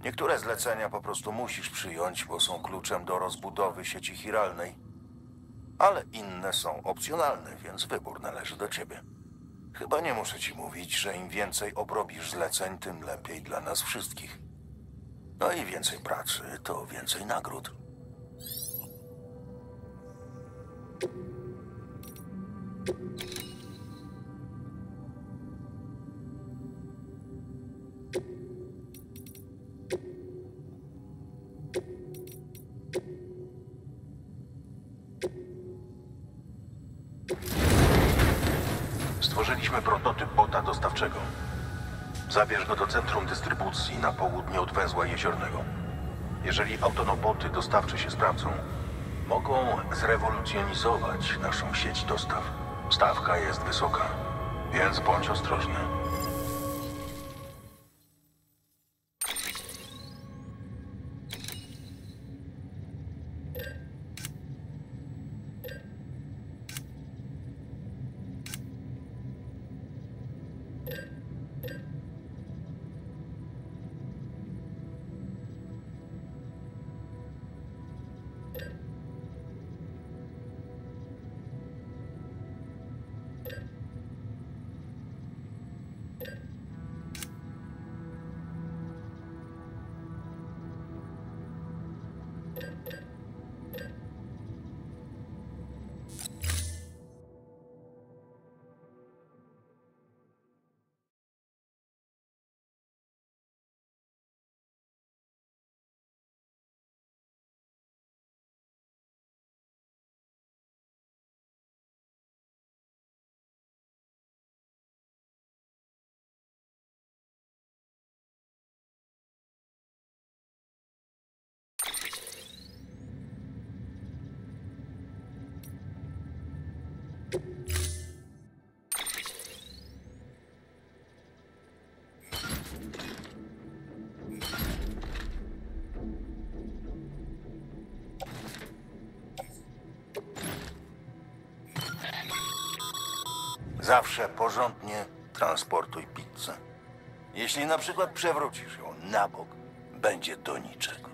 Niektóre zlecenia po prostu musisz przyjąć, bo są kluczem do rozbudowy sieci chiralnej. Ale inne są opcjonalne, więc wybór należy do ciebie. Chyba nie muszę ci mówić, że im więcej obrobisz zleceń, tym lepiej dla nas wszystkich. No i więcej pracy to więcej nagród. Zabierz go do centrum dystrybucji na południe od węzła jeziornego. Jeżeli autonoboty dostawcze się sprawdzą, mogą zrewolucjonizować naszą sieć dostaw. Stawka jest wysoka, więc bądź ostrożny. Zawsze porządnie transportuj pizzę. Jeśli na przykład przewrócisz ją na bok, będzie do niczego.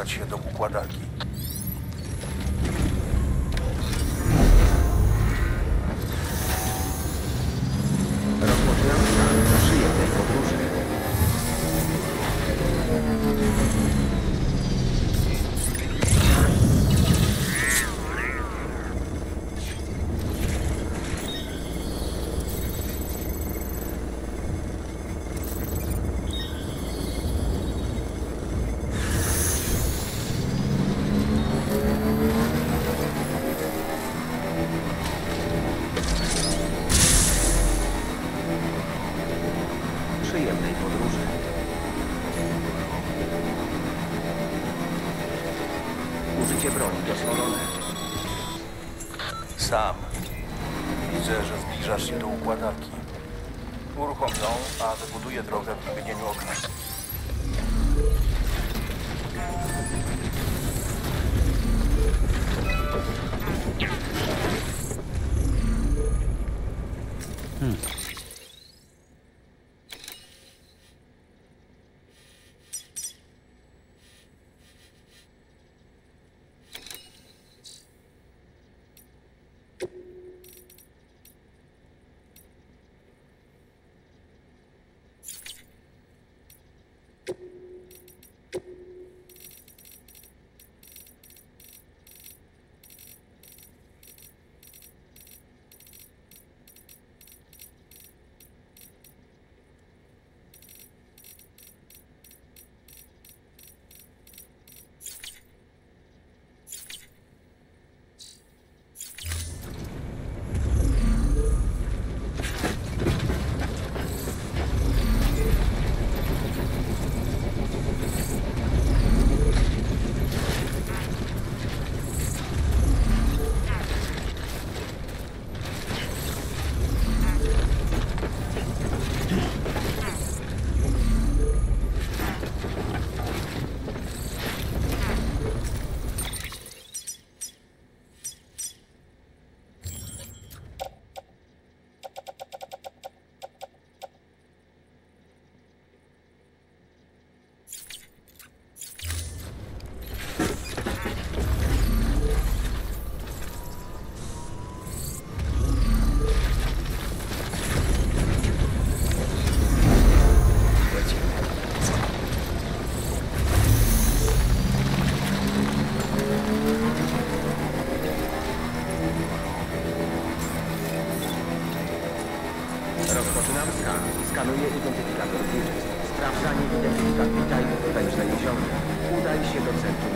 Najpierw dostać się do sam. Widzę, że zbliżasz się do układarki. Uruchom ją, a wybuduję drogę Rozpoczynam skan. Skanuję identyfikator wieczyst. Sprawdzanie identyfikat witajny tutaj przeniesiony. Udaj się do centrum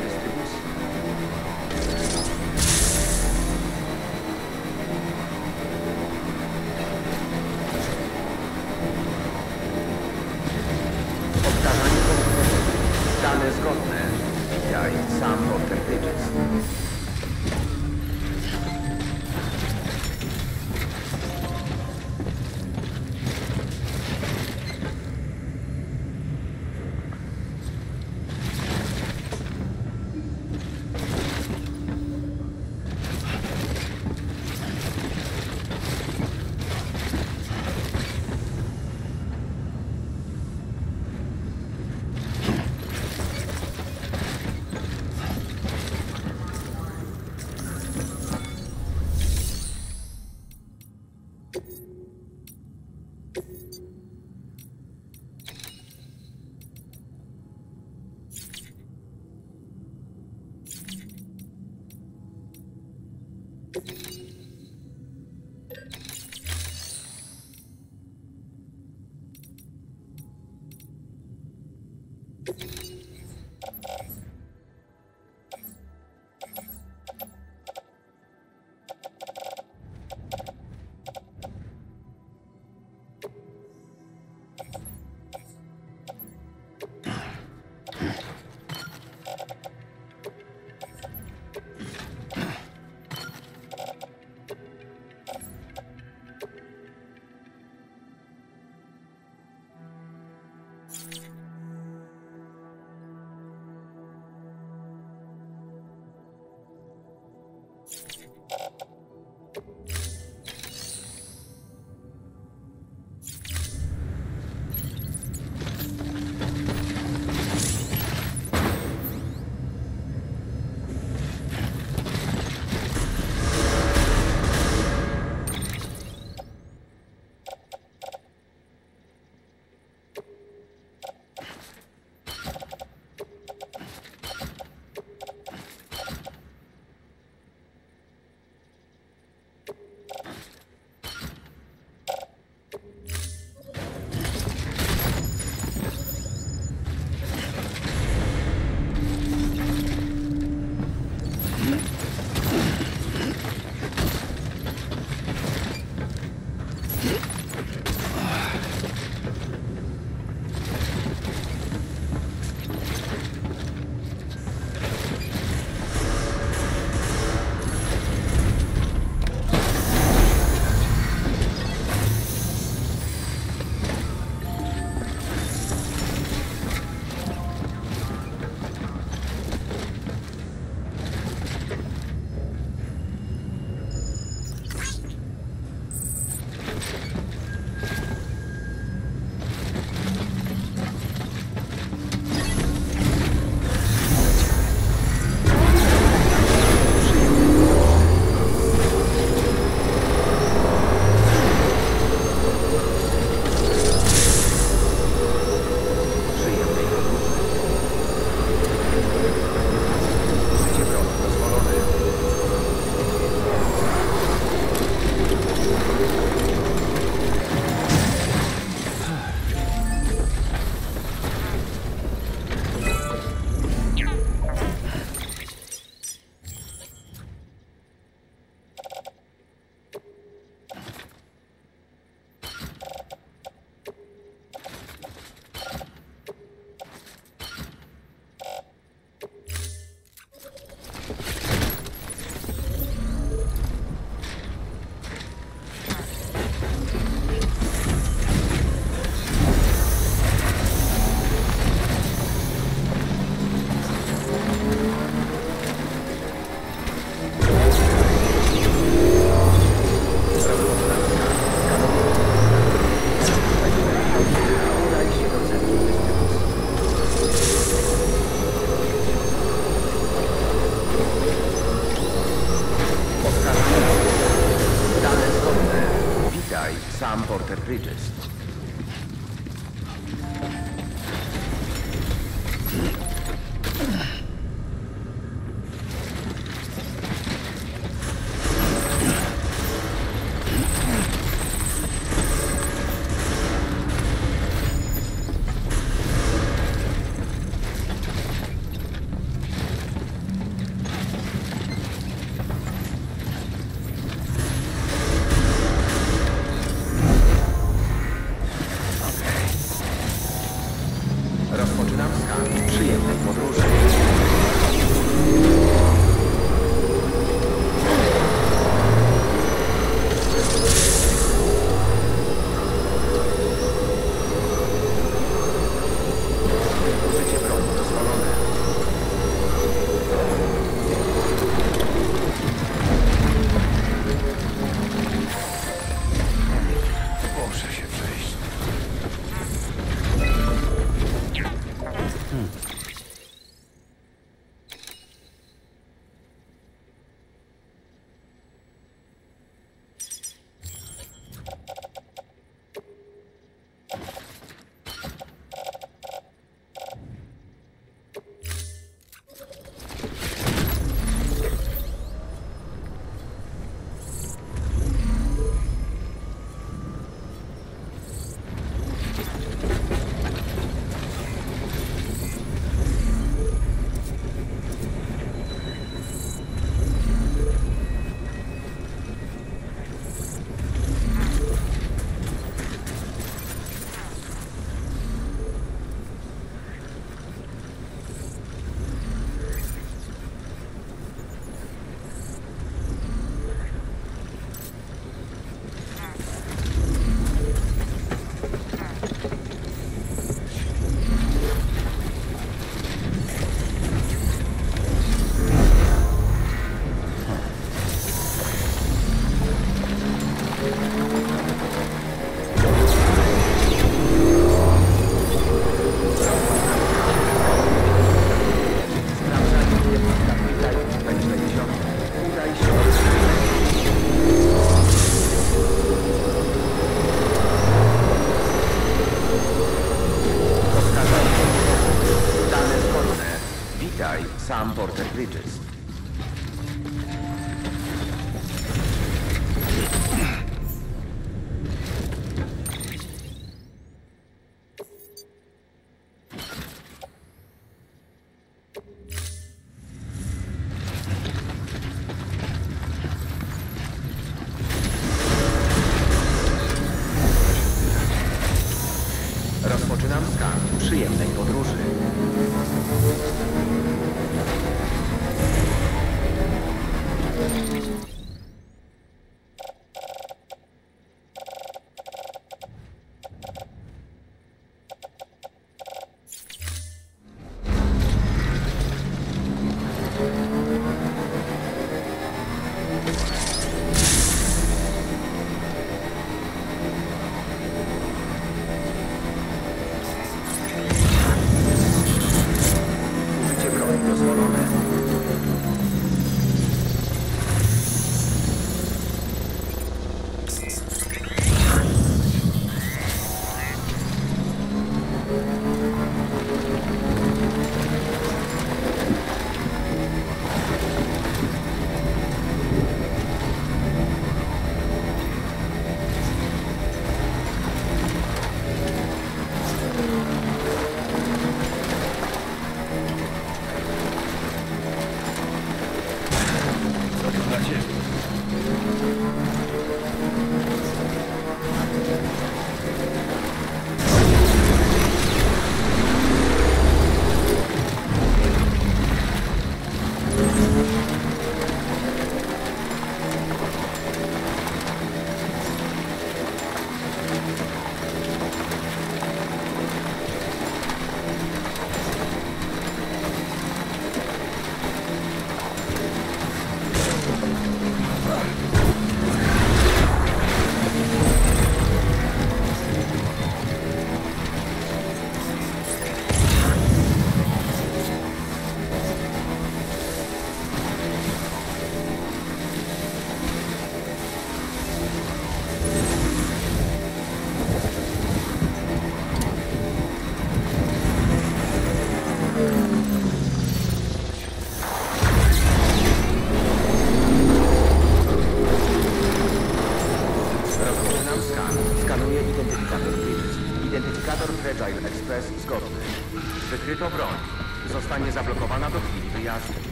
some for the bridges.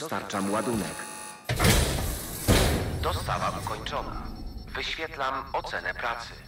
Dostarczam ładunek. Dostawa ukończona. Wyświetlam ocenę pracy.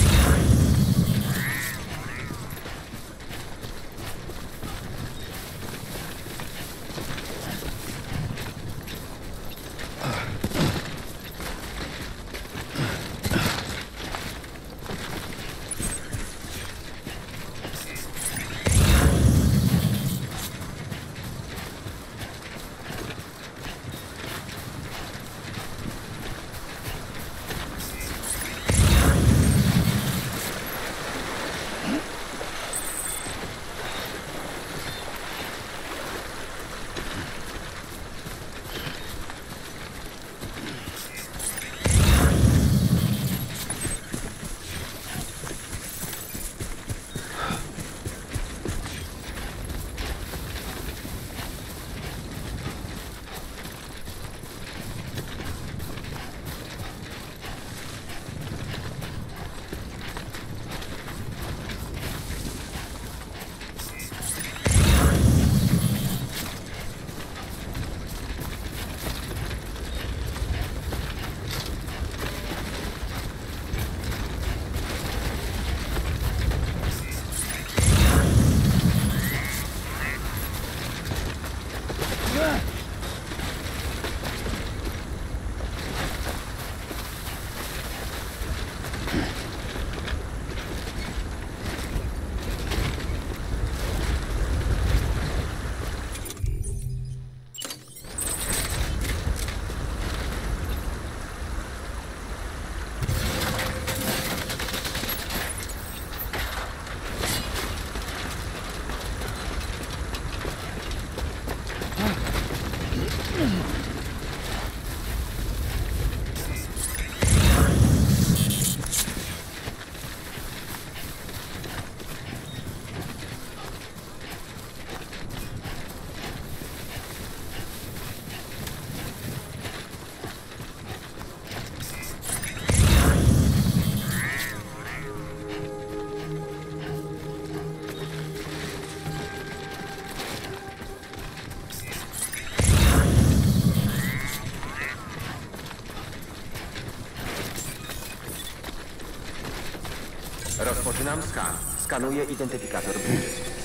skan. Skanuję identyfikator.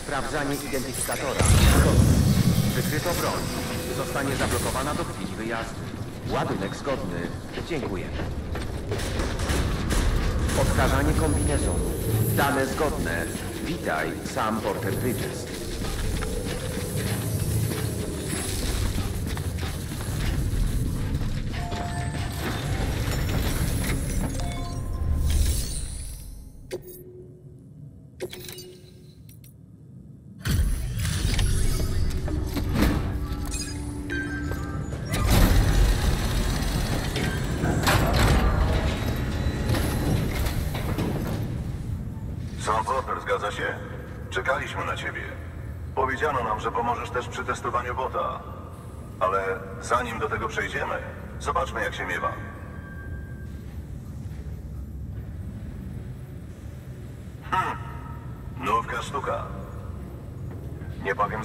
Sprawdzanie identyfikatora. Wykryto broń. Zostanie zablokowana do chwili wyjazdu. Ładunek zgodny. Dziękuję. Odkażanie kombinezonu. Dane zgodne. Witaj, sam Porter Bridges.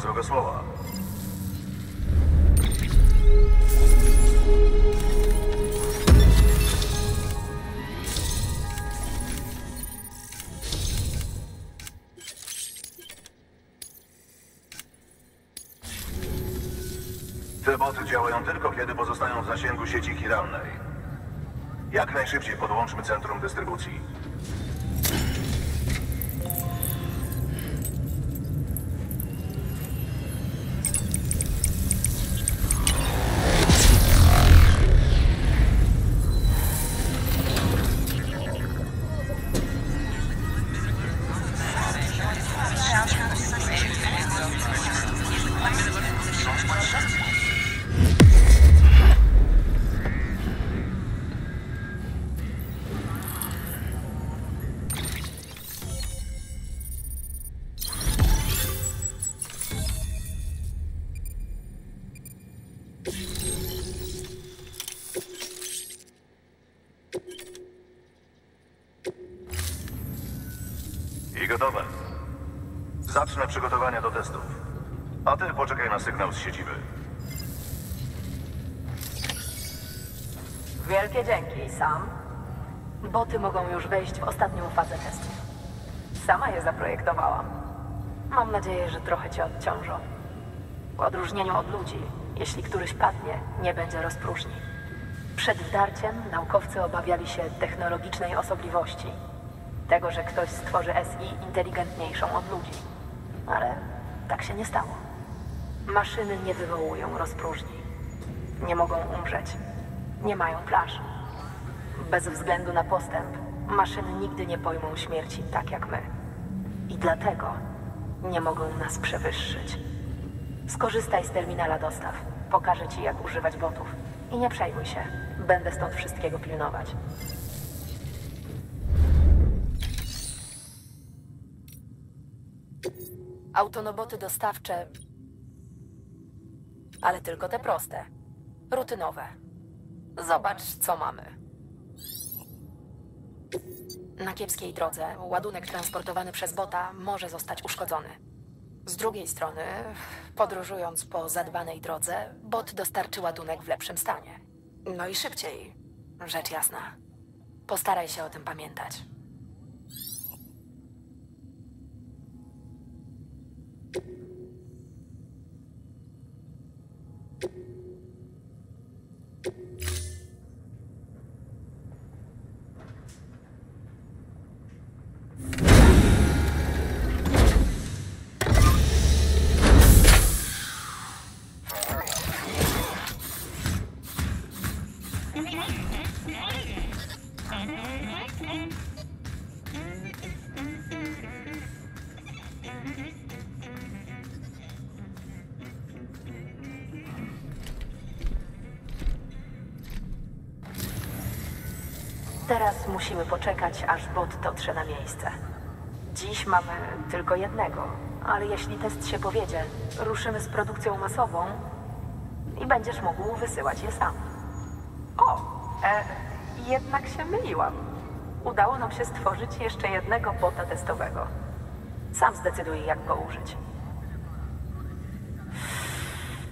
Złego słowa. Te boty działają tylko, kiedy pozostają w zasięgu sieci chiralnej. Jak najszybciej podłączmy centrum dystrybucji. Gotowe. Zacznę przygotowania do testów. A ty poczekaj na sygnał z siedziby. Wielkie dzięki, Sam. Boty mogą już wejść w ostatnią fazę testów. Sama je zaprojektowałam. Mam nadzieję, że trochę cię odciążą. W odróżnieniu od ludzi, jeśli któryś padnie, nie będzie rozpróżni. Przed wdarciem naukowcy obawiali się technologicznej osobliwości. Tego, że ktoś stworzy SI inteligentniejszą od ludzi. Ale tak się nie stało. Maszyny nie wywołują rozpróżni. Nie mogą umrzeć. Nie mają plaż. Bez względu na postęp, maszyny nigdy nie pojmą śmierci tak jak my. I dlatego nie mogą nas przewyższyć. Skorzystaj z terminala dostaw. Pokażę ci, jak używać botów. I nie przejmuj się. Będę stąd wszystkiego pilnować. Autonoboty dostawcze, ale tylko te proste, rutynowe. Zobacz, co mamy. Na kiepskiej drodze ładunek transportowany przez bota może zostać uszkodzony. Z drugiej strony, podróżując po zadbanej drodze, bot dostarczy ładunek w lepszym stanie. No i szybciej, rzecz jasna. Postaraj się o tym pamiętać. Musimy poczekać, aż bot dotrze na miejsce. Dziś mamy tylko jednego, ale jeśli test się powiedzie, ruszymy z produkcją masową i będziesz mógł wysyłać je sam. O, e, jednak się myliłam. Udało nam się stworzyć jeszcze jednego bota testowego. Sam zdecyduj, jak go użyć.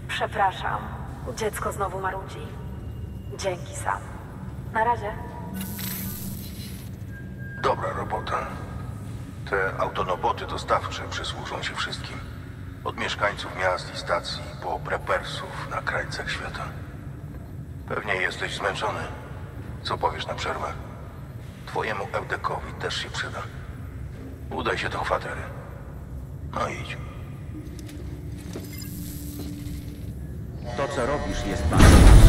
Przepraszam, dziecko znowu marudzi. Dzięki sam. Na razie. Dobra robota. Te autonoboty dostawcze przysłużą się wszystkim. Od mieszkańców miast i stacji po prepersów na krańcach świata. Pewnie jesteś zmęczony. Co powiesz na przerwę? Twojemu Eudekowi też się przyda. Udaj się do kwatery. No idź. To, co robisz, jest bardzo...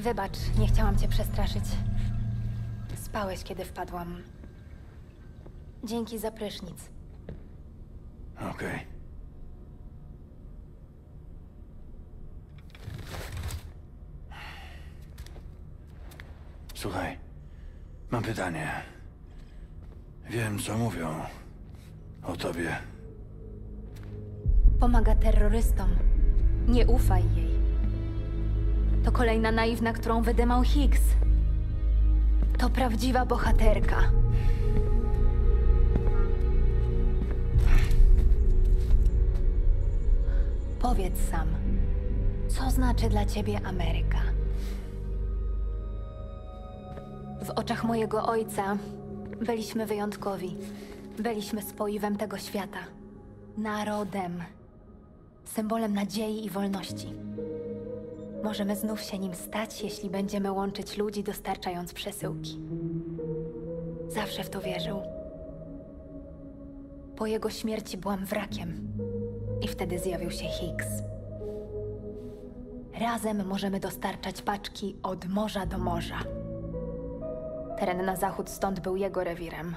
Wybacz, nie chciałam cię przestraszyć. Spałeś, kiedy wpadłam. Dzięki za prysznic. Okej. Słuchaj, mam pytanie. Wiem, co mówią o tobie. Pomaga terrorystom. Nie ufaj jej. To kolejna naiwna, którą wydymał Higgs. To prawdziwa bohaterka. Powiedz sam, co znaczy dla ciebie Ameryka? W oczach mojego ojca byliśmy wyjątkowi. Byliśmy spoiwem tego świata. Narodem. Symbolem nadziei i wolności. Możemy znów się nim stać, jeśli będziemy łączyć ludzi, dostarczając przesyłki. Zawsze w to wierzył. Po jego śmierci byłam wrakiem. I wtedy zjawił się Higgs. Razem możemy dostarczać paczki od morza do morza. Teren na zachód stąd był jego rewirem.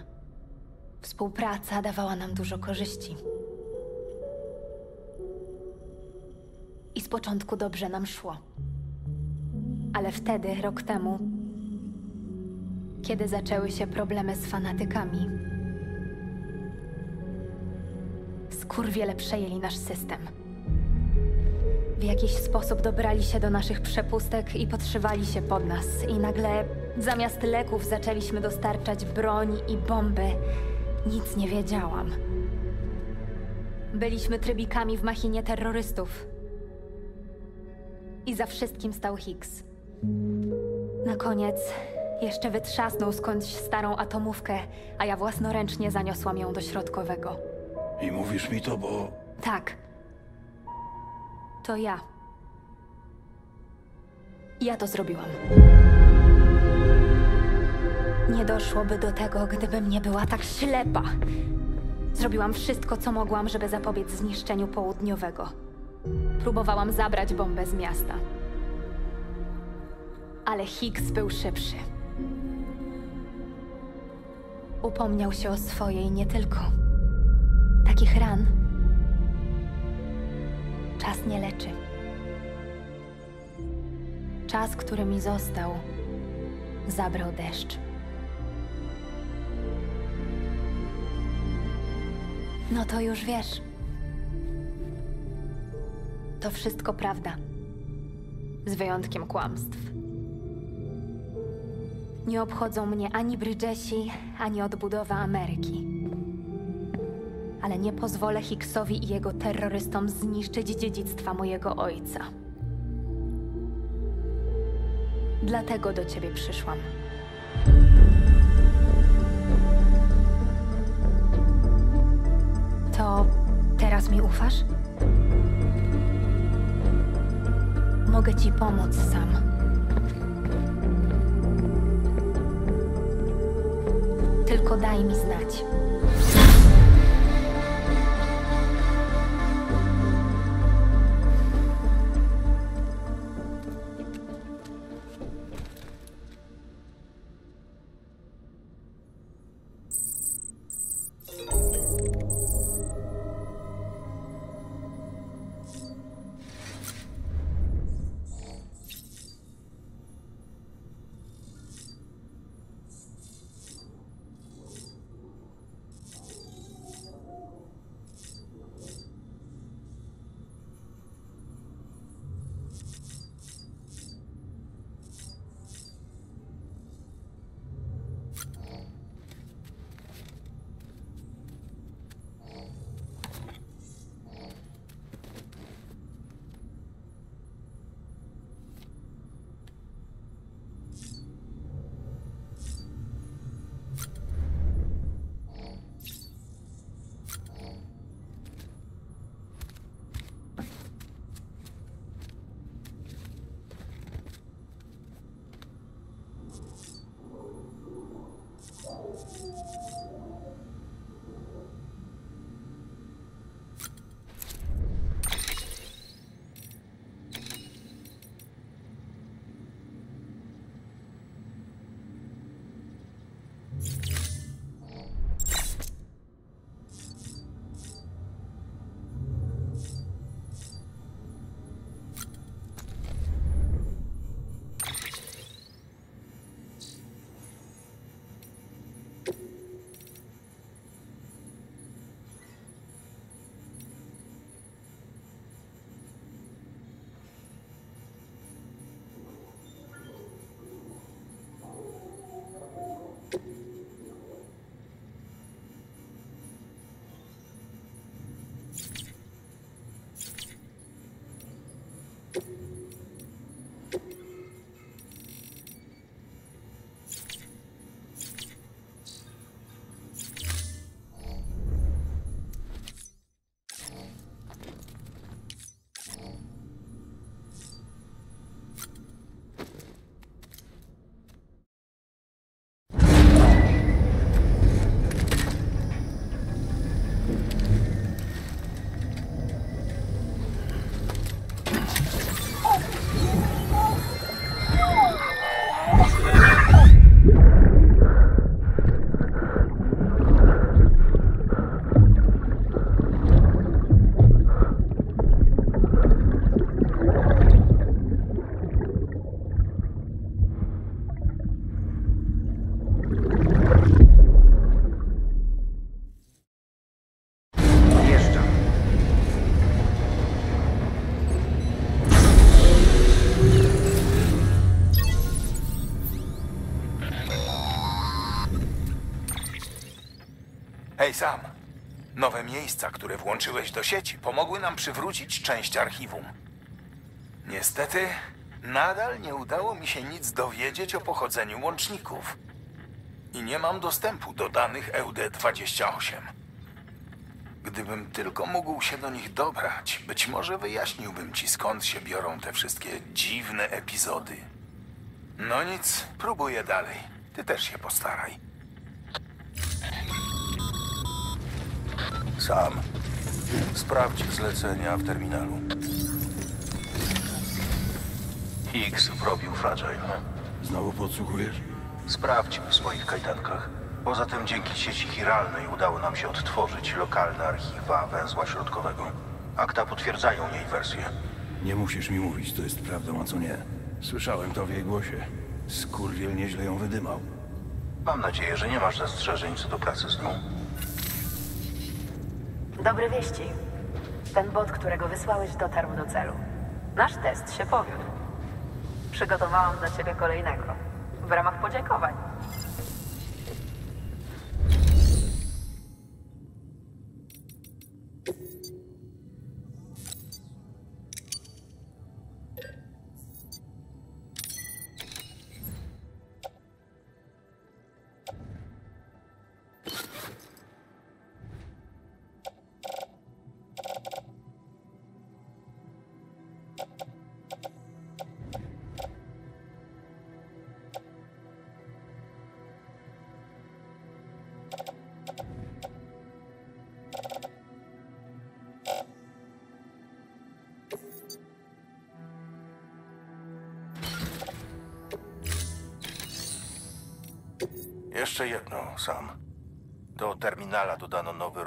Współpraca dawała nam dużo korzyści. I z początku dobrze nam szło. Ale wtedy, rok temu, kiedy zaczęły się problemy z fanatykami, skurwiele przejęli nasz system. W jakiś sposób dobrali się do naszych przepustek i podszywali się pod nas. I nagle, zamiast leków, zaczęliśmy dostarczać broń i bomby. Nic nie wiedziałam. Byliśmy trybikami w machinie terrorystów. I za wszystkim stał Higgs. Na koniec jeszcze wytrzasnął skądś starą atomówkę, a ja własnoręcznie zaniosłam ją do środkowego. I mówisz mi to, bo Tak. To ja. Ja to zrobiłam. Nie doszłoby do tego, gdybym nie była tak ślepa. Zrobiłam wszystko, co mogłam, żeby zapobiec zniszczeniu południowego. Próbowałam zabrać bombę z miasta. Ale Higgs był szybszy. Upomniał się o swoje i nie tylko. Takich ran czas nie leczy. Czas, który mi został, zabrał deszcz. No to już wiesz. To wszystko prawda. Z wyjątkiem kłamstw. Nie obchodzą mnie ani Bridgesi, ani odbudowa Ameryki. Ale nie pozwolę Hicksowi i jego terrorystom zniszczyć dziedzictwa mojego ojca. Dlatego do ciebie przyszłam. To teraz mi ufasz? Mogę ci pomóc sam. Tylko daj mi znać. Nowe miejsca, które włączyłeś do sieci, pomogły nam przywrócić część archiwum. Niestety, nadal nie udało mi się nic dowiedzieć o pochodzeniu łączników. I nie mam dostępu do danych E EUD-28. Gdybym tylko mógł się do nich dobrać, być może wyjaśniłbym ci skąd się biorą te wszystkie dziwne epizody. No nic, próbuję dalej. Ty też się postaraj. Sam. Sprawdź zlecenia w terminalu. Higgs wrobił Fragile. Znowu podsłuchujesz? Sprawdź w swoich kajdankach. Poza tym dzięki sieci chiralnej udało nam się odtworzyć lokalne archiwa węzła środkowego. Akta potwierdzają jej wersję. Nie musisz mi mówić, co jest prawdą, a co nie. Słyszałem to w jej głosie. Skurwiel nieźle ją wydymał. Mam nadzieję, że nie masz zastrzeżeń co do pracy z nią. Dobre wieści. Ten bot, którego wysłałeś, dotarł do celu. Nasz test się powiódł. Przygotowałam dla ciebie kolejnego. W ramach podziękowań.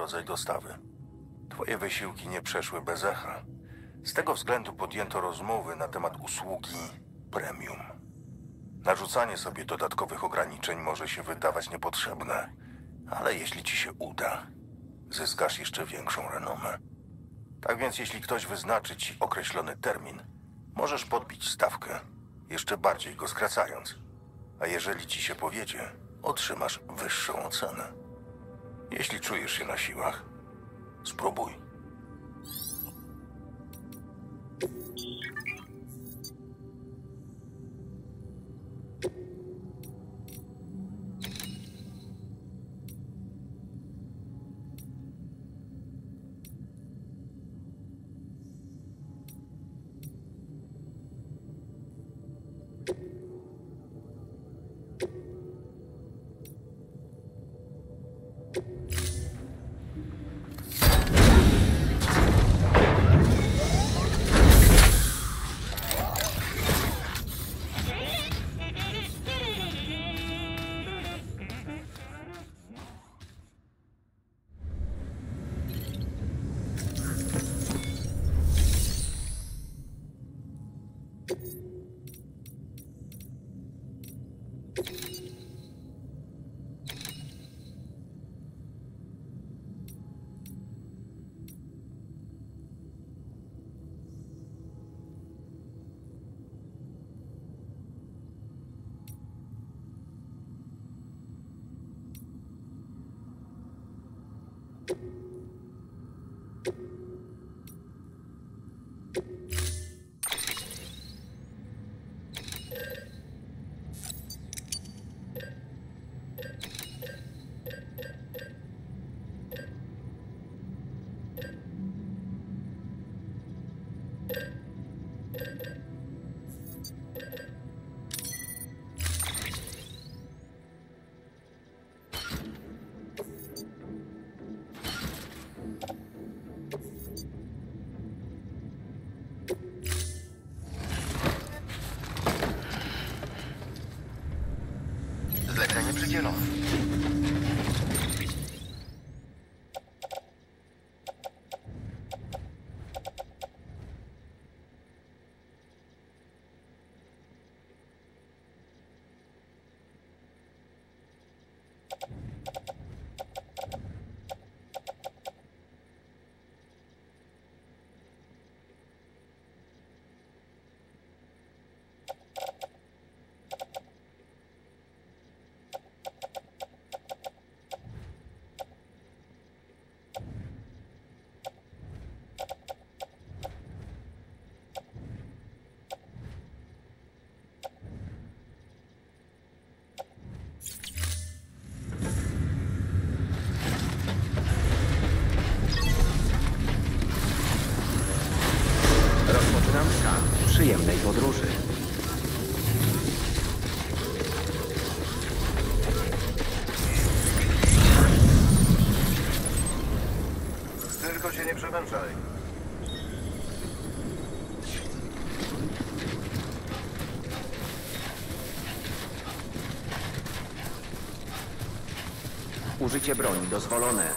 Rodzaj dostawy. Twoje wysiłki nie przeszły bez echa. Z tego względu podjęto rozmowy na temat usługi premium. Narzucanie sobie dodatkowych ograniczeń może się wydawać niepotrzebne, ale jeśli ci się uda, zyskasz jeszcze większą renomę. Tak więc jeśli ktoś wyznaczy ci określony termin, możesz podbić stawkę, jeszcze bardziej go skracając. A jeżeli ci się powiedzie, otrzymasz wyższą ocenę. Jeśli czujesz się na siłach, spróbuj. Użycie broni dozwolone.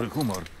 Dobry humor.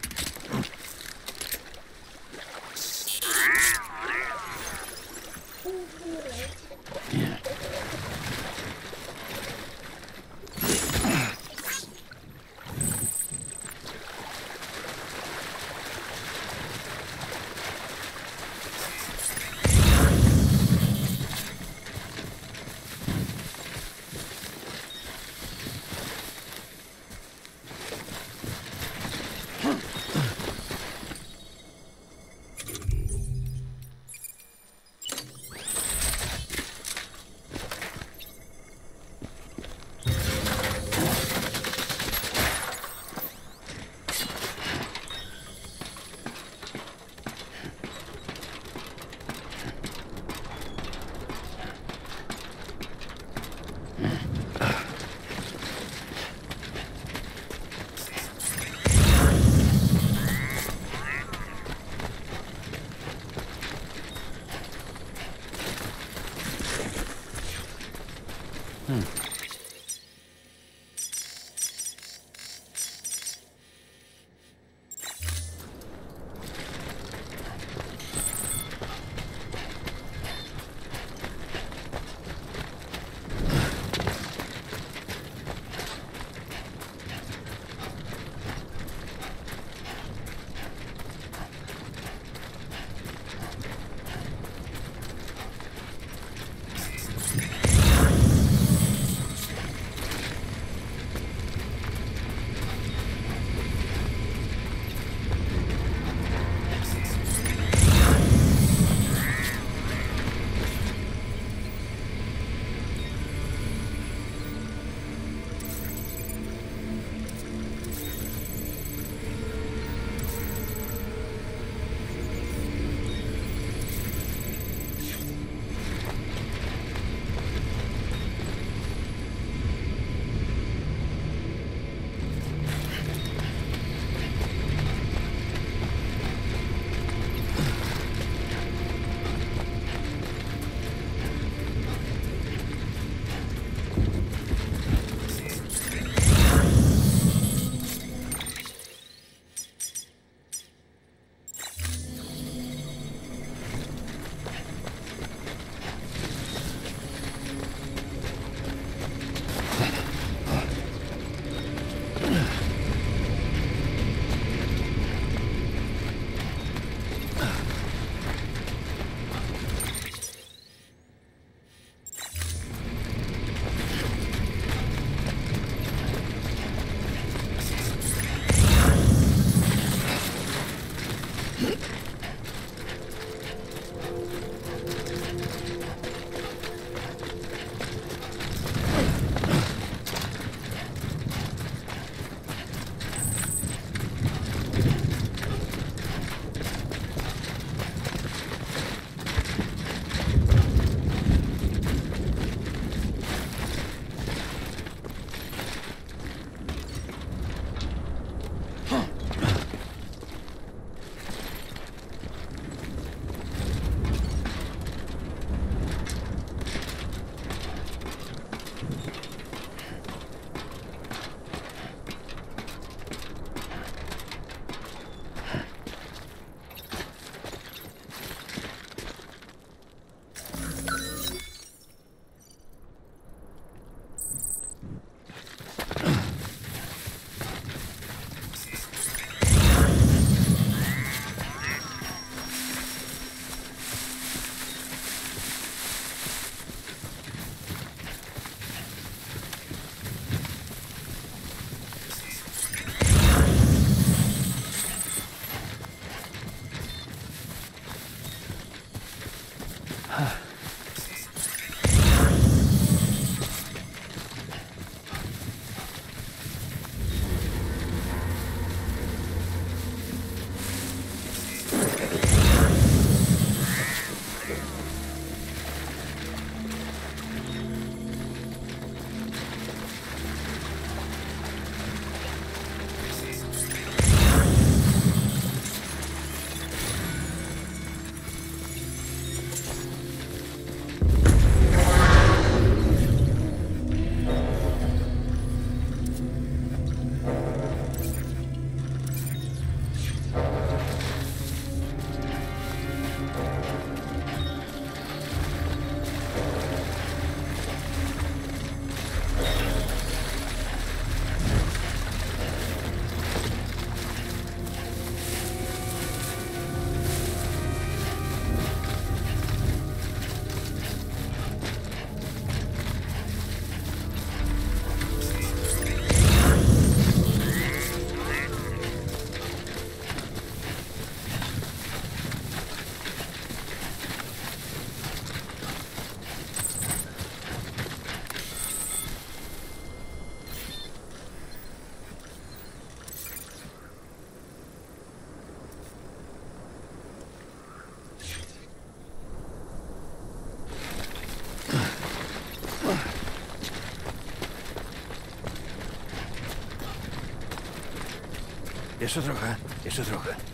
试试看，你试试看。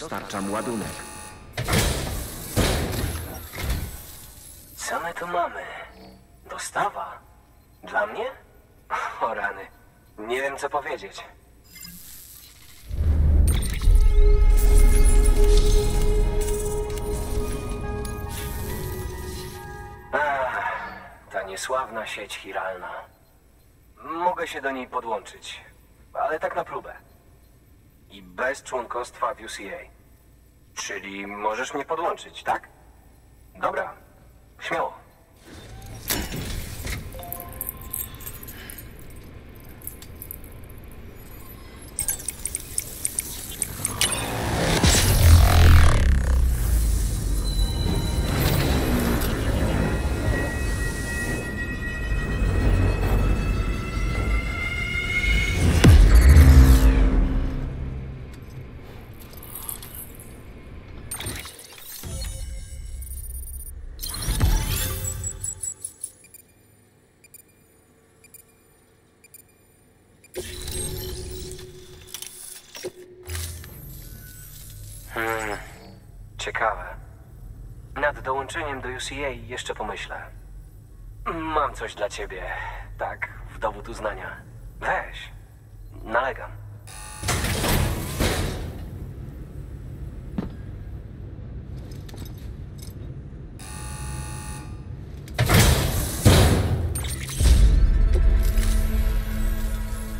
Dostarczam ładunek. Co my tu mamy? Dostawa? Dla mnie? O rany. Nie wiem, co powiedzieć. Ach, ta niesławna sieć chiralna. Mogę się do niej podłączyć, ale tak na próbę. I bez członkostwa w UCA. Czyli możesz mnie podłączyć, tak? Dobra, śmiało. Dołączeniem do UCA jeszcze pomyślę. Mam coś dla ciebie. Tak, w dowód uznania. Weź. Nalegam.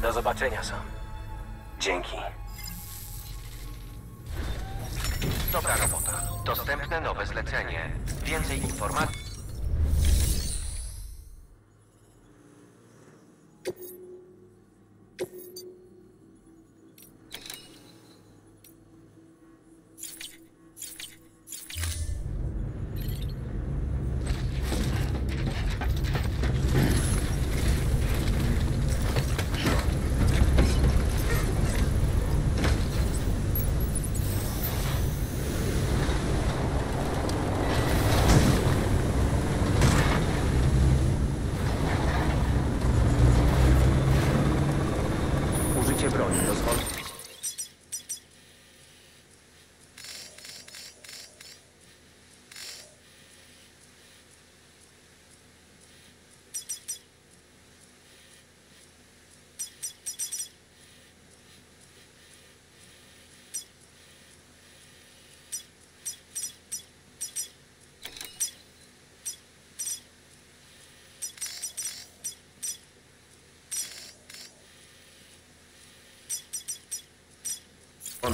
Do zobaczenia, Sam.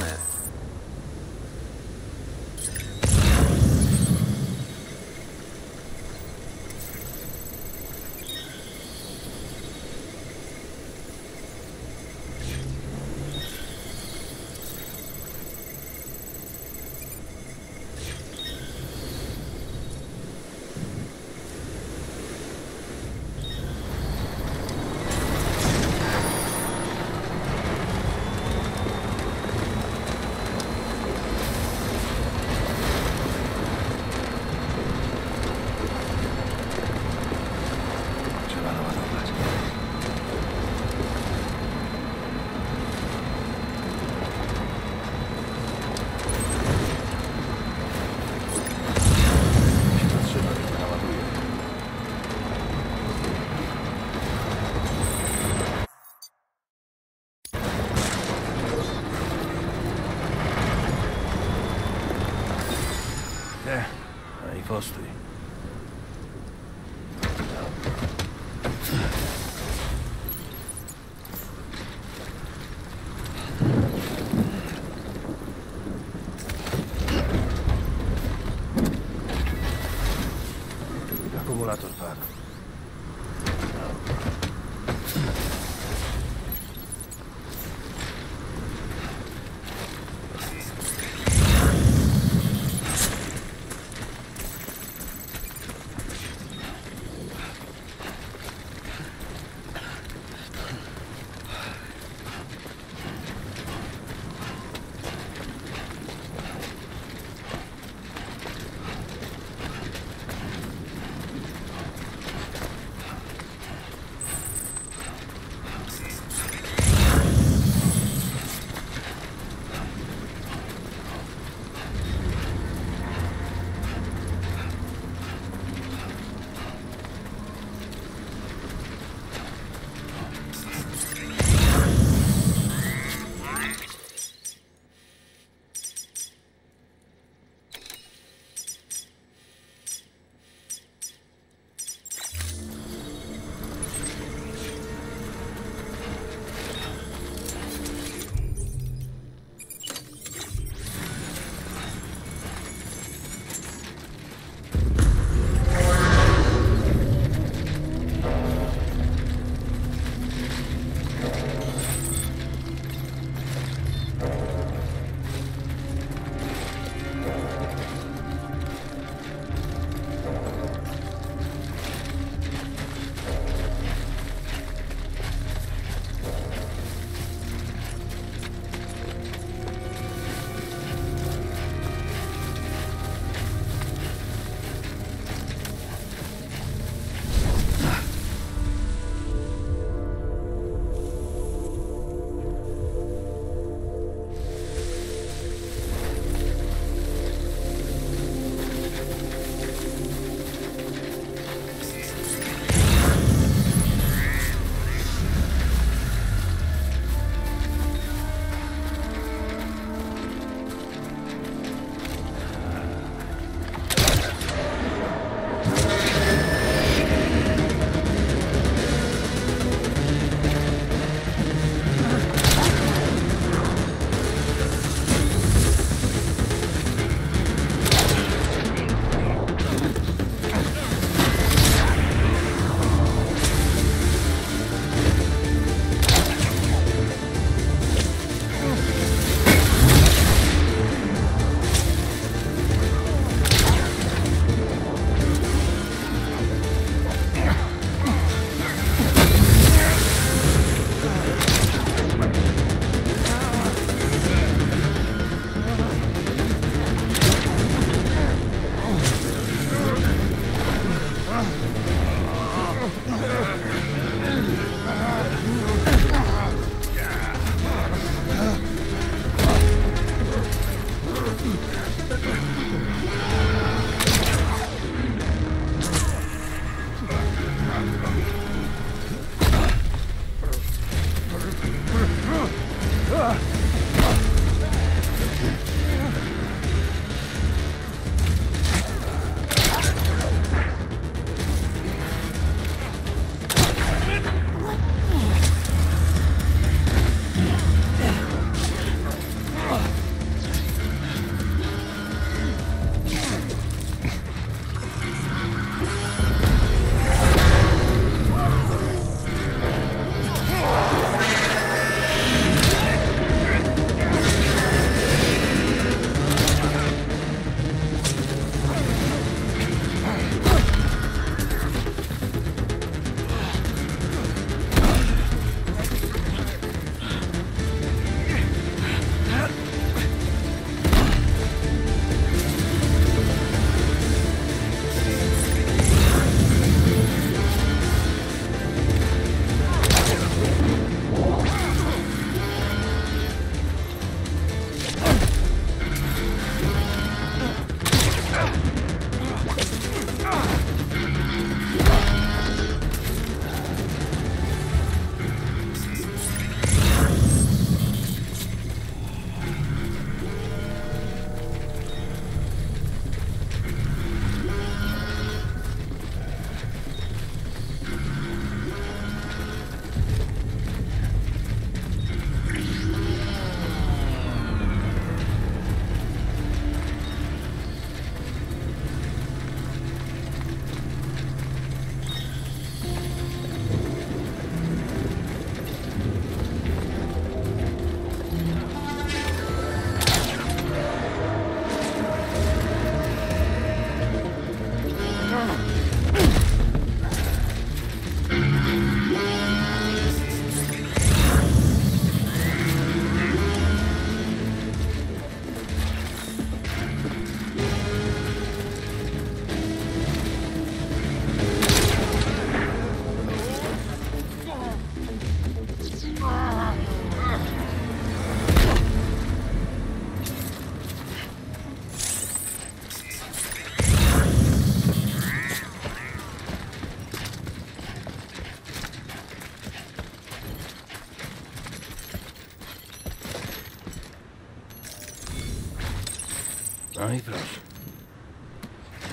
on it.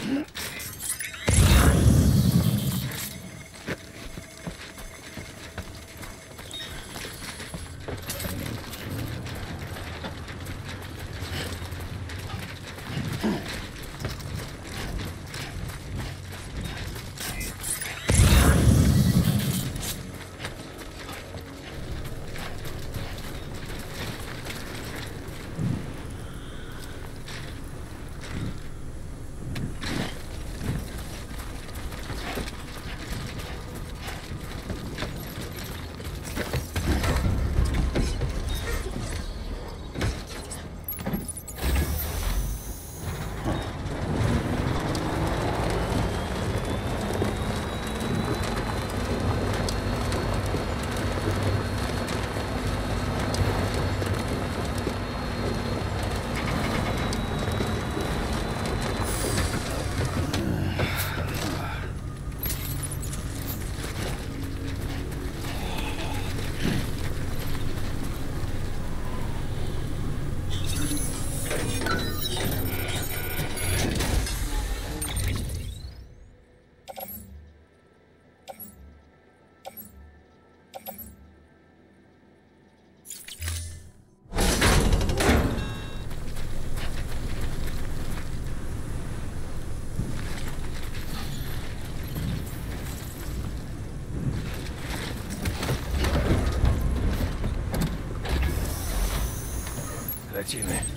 Mm-hmm. Jimmy.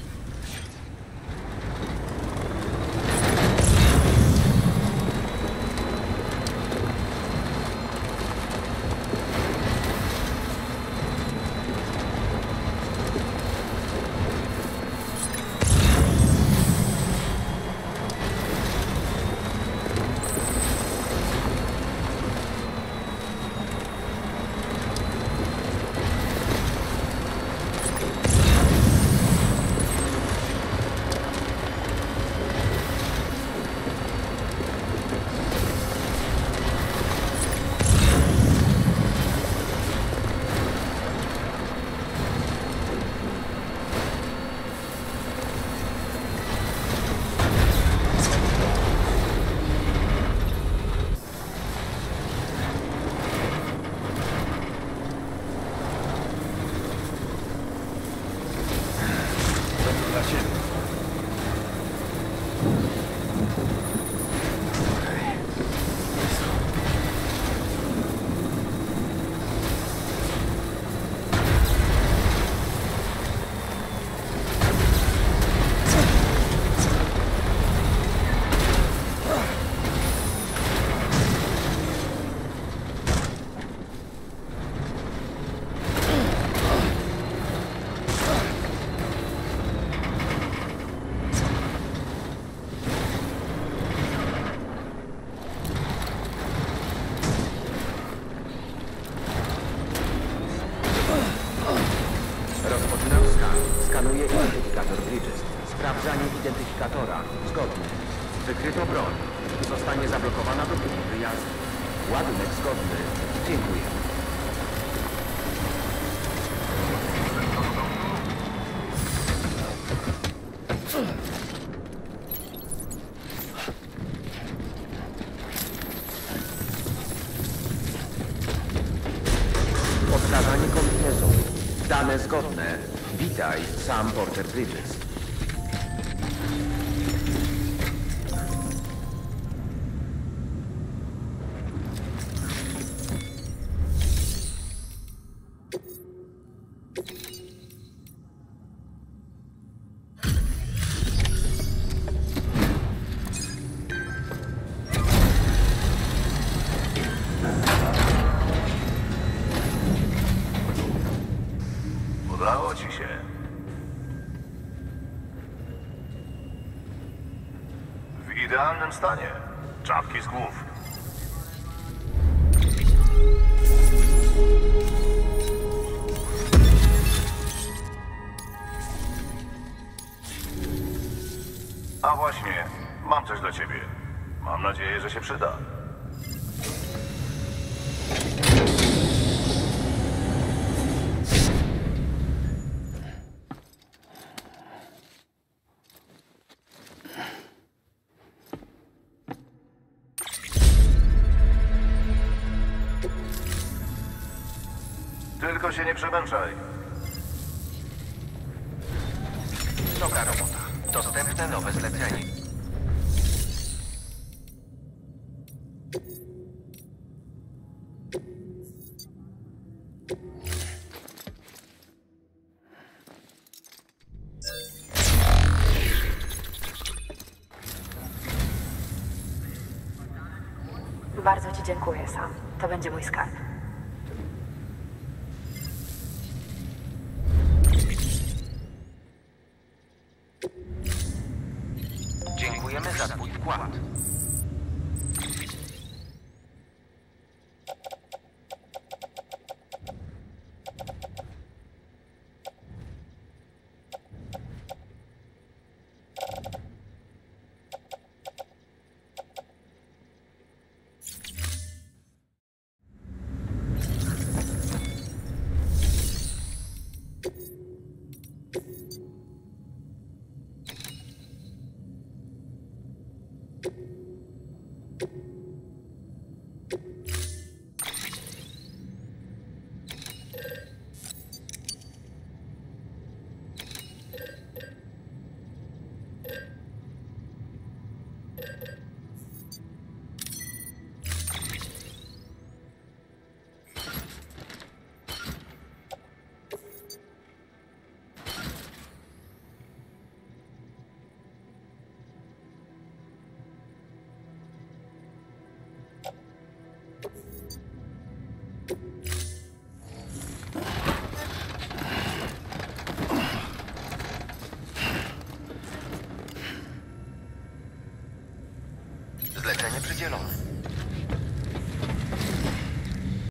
Sam Porter idealnym stanie. Czapki z głów. A właśnie, mam coś dla ciebie. Mam nadzieję, że się przyda. Się nie przemęczaj. Dobra robota. Dostępne nowe zlecenie.